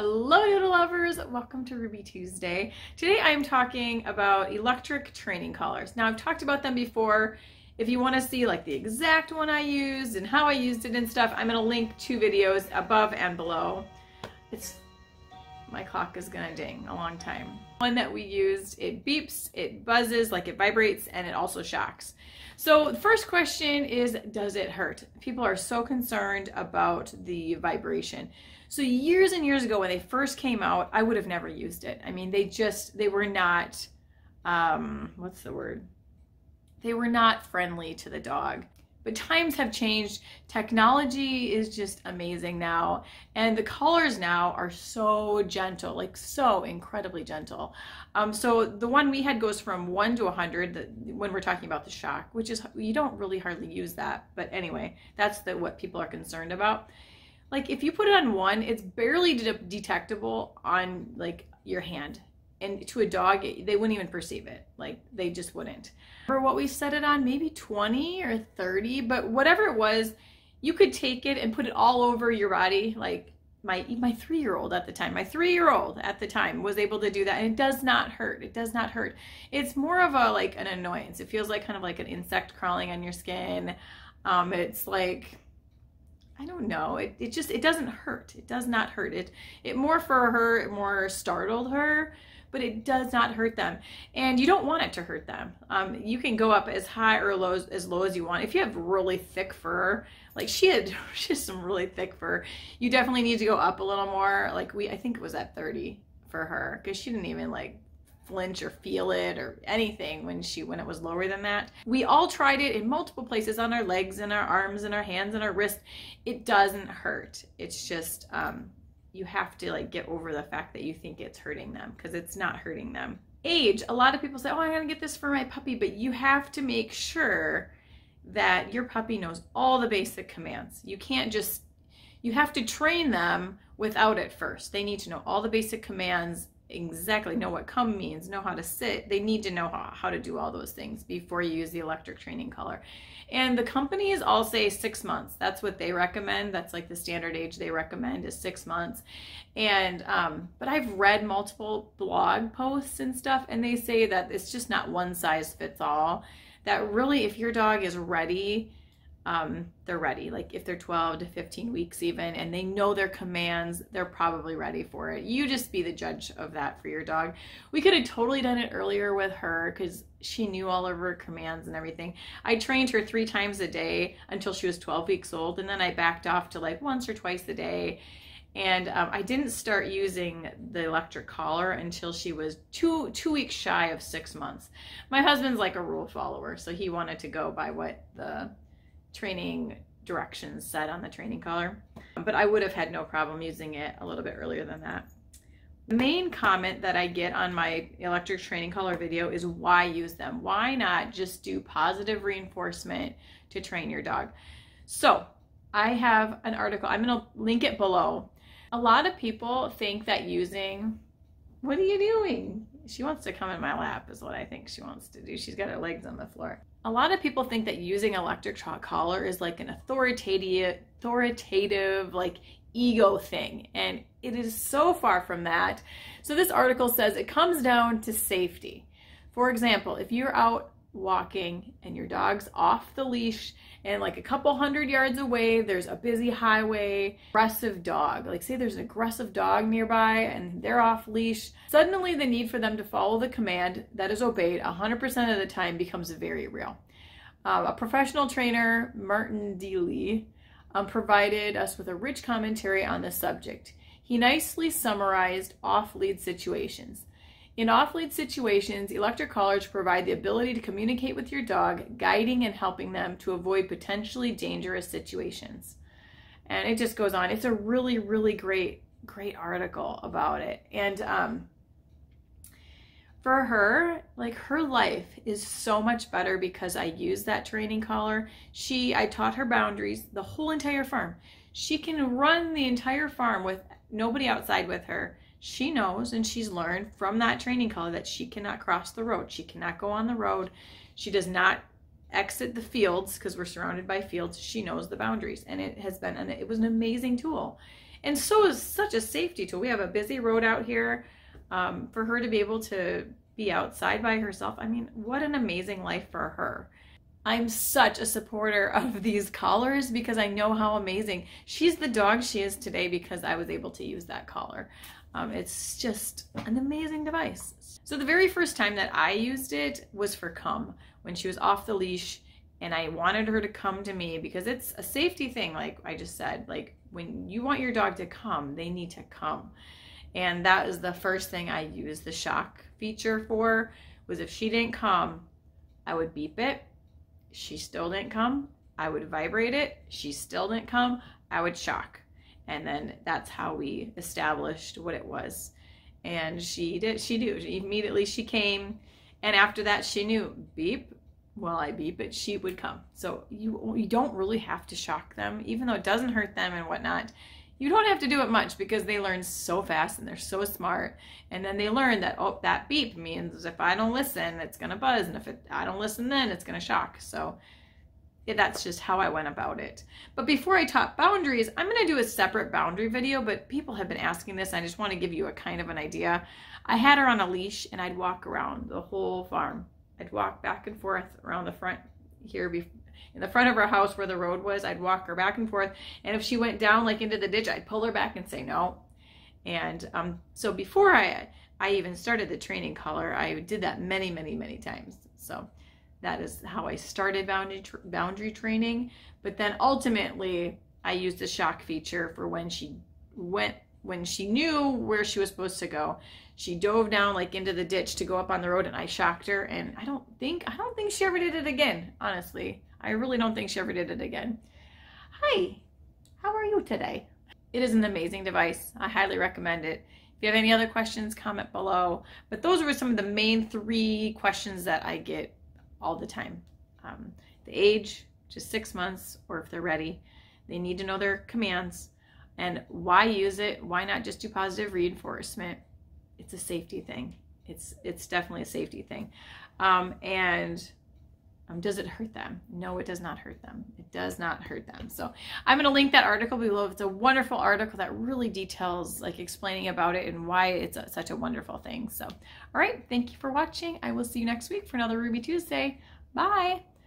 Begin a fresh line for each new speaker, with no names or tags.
Hello, doodle lovers. Welcome to Ruby Tuesday. Today I'm talking about electric training collars. Now, I've talked about them before. If you want to see like the exact one I used and how I used it and stuff, I'm going to link two videos above and below. It's my clock is gonna ding a long time. One that we used, it beeps, it buzzes, like it vibrates, and it also shocks. So the first question is, does it hurt? People are so concerned about the vibration. So years and years ago when they first came out, I would have never used it. I mean, they just, they were not, um, what's the word? They were not friendly to the dog. But times have changed. Technology is just amazing now. And the colors now are so gentle, like so incredibly gentle. Um, so the one we had goes from 1 to 100 when we're talking about the shock, which is, you don't really hardly use that. But anyway, that's the what people are concerned about like if you put it on one, it's barely de- detectable on like your hand. And to a dog, they wouldn't even perceive it. Like they just wouldn't. For what we set it on, maybe 20 or 30, but whatever it was, you could take it and put it all over your body. Like my my three year old at the time, my three year old at the time was able to do that, and it does not hurt. It does not hurt. It's more of a like an annoyance. It feels like kind of like an insect crawling on your skin. Um, it's like I don't know. It, it just it doesn't hurt. It does not hurt. It it more for her, it more startled her, but it does not hurt them. And you don't want it to hurt them. Um, you can go up as high or low as, low as you want. If you have really thick fur, like she had, she has some really thick fur. You definitely need to go up a little more. Like we, I think it was at 30 for her because she didn't even like flinch or feel it or anything when she when it was lower than that. We all tried it in multiple places on our legs and our arms and our hands and our wrist. It doesn't hurt. It's just um, you have to like get over the fact that you think it's hurting them because it's not hurting them. Age, a lot of people say, "Oh, I'm going to get this for my puppy," but you have to make sure that your puppy knows all the basic commands. You can't just you have to train them without it first. They need to know all the basic commands exactly know what come means, know how to sit, they need to know how, how to do all those things before you use the electric training collar. And the companies all say six months. That's what they recommend. That's like the standard age they recommend is six months. And, um, but I've read multiple blog posts and stuff, and they say that it's just not one size fits all. That really, if your dog is ready, um, they're ready. Like if they're 12 to 15 weeks even, and they know their commands, they're probably ready for it. You just be the judge of that for your dog. We could have totally done it earlier with her because she knew all of her commands and everything. I trained her three times a day until she was 12 weeks old, and then I backed off to like once or twice a day. And um, I didn't start using the electric collar until she was two two weeks shy of six months. My husband's like a rule follower, so he wanted to go by what the training directions said on the training collar, but I would have had no problem using it a little bit earlier than that. The main comment that I get on my electric training collar video is why use them? Why not just do positive reinforcement to train your dog? So I have an article, I'm gonna link it below. A lot of people think that using, what are you doing? She wants to come in my lap is what I think she wants to do. She's got her legs on the floor. A lot of people think that using electric shock collar is like an authoritative authoritative like ego thing and it is so far from that. So this article says it comes down to safety. For example if you're out walking and your dog's off the leash and like a couple hundred yards away there's a busy highway aggressive dog. Like say there's an aggressive dog nearby and they're off leash suddenly the need for them to follow the command that is obeyed 100% of the time becomes very real. Um, a professional trainer Martin Deeley um, provided us with a rich commentary on the subject. He nicely summarized off lead situations in off-lead situations, electric collars provide the ability to communicate with your dog, guiding and helping them to avoid potentially dangerous situations. And it just goes on. It's a really, really great, great article about it. And um, for her, like her life is so much better because I use that training collar. She, I taught her boundaries, the whole entire farm. She can run the entire farm with nobody outside with her she knows and she's learned from that training collar that she cannot cross the road. She cannot go on the road. She does not exit the fields because we're surrounded by fields. She knows the boundaries and it has been, and it was an amazing tool. And so is such a safety tool. We have a busy road out here. Um, for her to be able to be outside by herself, I mean, what an amazing life for her. I'm such a supporter of these collars because I know how amazing she's the dog she is today because I was able to use that collar. Um, it's just an amazing device. So the very first time that I used it was for Come when she was off the leash and I wanted her to come to me because it's a safety thing like I just said like when you want your dog to come they need to come and that is the first thing I used the shock feature for was if she didn't come I would beep it she still didn't come. I would vibrate it. She still didn't come. I would shock. And then that's how we established what it was. And she did she knew. Immediately she came. And after that she knew beep. Well, I beep it she would come. So you you don't really have to shock them even though it doesn't hurt them and whatnot you don't have to do it much because they learn so fast and they're so smart and then they learn that oh that beep means if I don't listen it's gonna buzz and if it, I don't listen then it's gonna shock so that's just how I went about it. But before I taught boundaries, I'm going to do a separate boundary video, but people have been asking this. I just want to give you a kind of an idea. I had her on a leash and I'd walk around the whole farm. I'd walk back and forth around the front here in the front of our house where the road was. I'd walk her back and forth. And if she went down like into the ditch, I'd pull her back and say no. And um, so before I, I even started the training collar, I did that many, many, many times. So that is how I started boundary boundary training. But then ultimately, I used the shock feature for when she went when she knew where she was supposed to go. She dove down like into the ditch to go up on the road, and I shocked her. And I don't think I don't think she ever did it again. Honestly, I really don't think she ever did it again. Hi, how are you today? It is an amazing device. I highly recommend it. If you have any other questions, comment below. But those were some of the main three questions that I get all the time. Um, the age, just six months, or if they're ready, they need to know their commands. And why use it? Why not just do positive reinforcement? It's a safety thing. It's it's definitely a safety thing. Um, and um, does it hurt them? No, it does not hurt them. It does not hurt them. So I'm going to link that article below. It's a wonderful article that really details, like explaining about it and why it's a, such a wonderful thing. So, all right, thank you for watching. I will see you next week for another Ruby Tuesday. Bye.